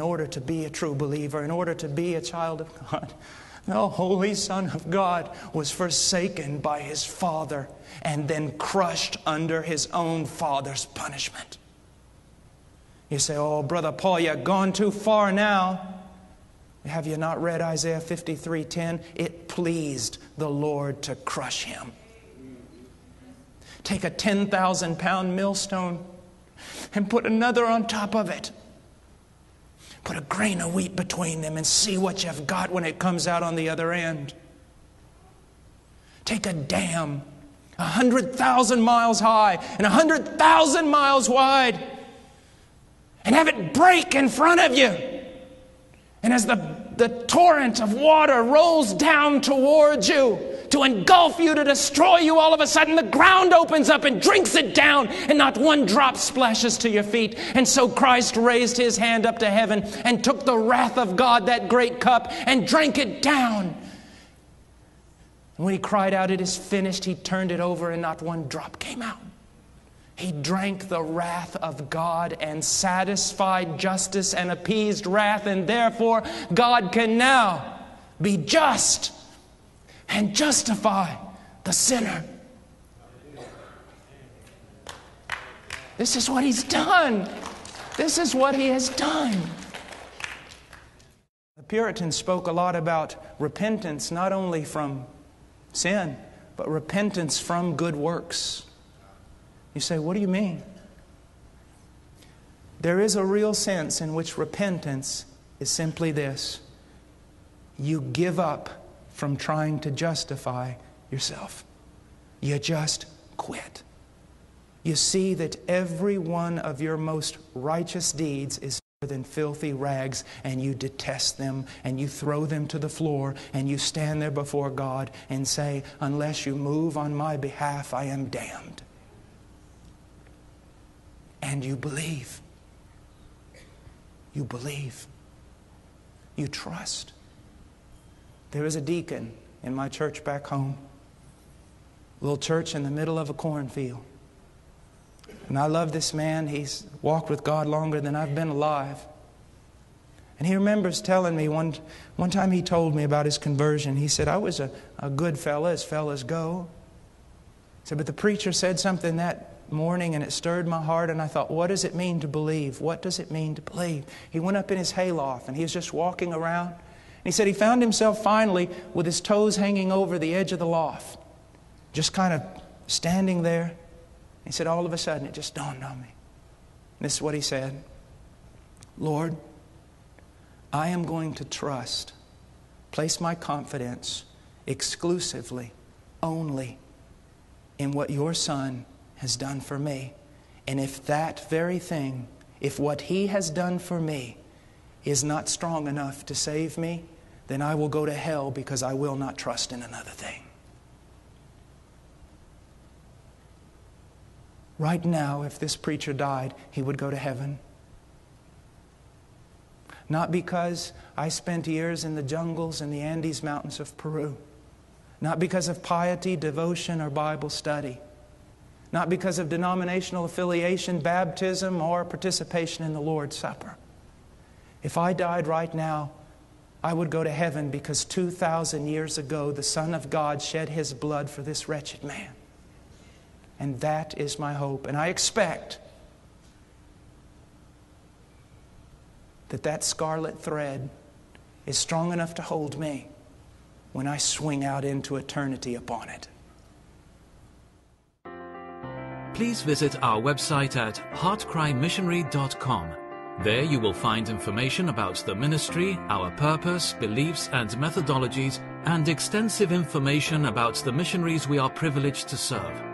in order to be a true believer, in order to be a child of God. The Holy Son of God was forsaken by his Father and then crushed under his own Father's punishment. You say, Oh, Brother Paul, you've gone too far now. Have you not read Isaiah 53:10? It pleased the Lord to crush him. Take a 10,000 pound millstone and put another on top of it. Put a grain of wheat between them and see what you've got when it comes out on the other end. Take a dam a 100,000 miles high and a 100,000 miles wide and have it break in front of you. And as the, the torrent of water rolls down towards you to engulf you, to destroy you, all of a sudden the ground opens up and drinks it down, and not one drop splashes to your feet. And so Christ raised his hand up to heaven and took the wrath of God, that great cup, and drank it down. And when he cried out, It is finished, he turned it over, and not one drop came out. He drank the wrath of God and satisfied justice and appeased wrath, and therefore God can now be just and justify the sinner. This is what he's done. This is what he has done. The Puritans spoke a lot about repentance, not only from sin, but repentance from good works. You say, what do you mean? There is a real sense in which repentance is simply this you give up from trying to justify yourself, you just quit. You see that every one of your most righteous deeds is more than filthy rags, and you detest them, and you throw them to the floor, and you stand there before God and say, Unless you move on my behalf, I am damned and you believe. You believe. You trust. There is a deacon in my church back home, little church in the middle of a cornfield. And I love this man. He's walked with God longer than I've been alive. And he remembers telling me one, one time he told me about his conversion. He said, I was a, a good fella, as fellas go. He said, but the preacher said something that morning and it stirred my heart and I thought, what does it mean to believe? What does it mean to believe? He went up in his hayloft and he was just walking around. And he said he found himself finally with his toes hanging over the edge of the loft, just kind of standing there. He said, all of a sudden it just dawned on me. And this is what he said Lord, I am going to trust, place my confidence exclusively, only in what your Son has done for me. And if that very thing, if what He has done for me is not strong enough to save me, then I will go to hell because I will not trust in another thing. Right now, if this preacher died, he would go to heaven. Not because I spent years in the jungles and the Andes Mountains of Peru. Not because of piety, devotion, or Bible study not because of denominational affiliation, baptism, or participation in the Lord's Supper. If I died right now, I would go to heaven because 2,000 years ago the Son of God shed his blood for this wretched man. And that is my hope. And I expect that that scarlet thread is strong enough to hold me when I swing out into eternity upon it please visit our website at heartcrymissionary.com. There you will find information about the ministry, our purpose, beliefs, and methodologies, and extensive information about the missionaries we are privileged to serve.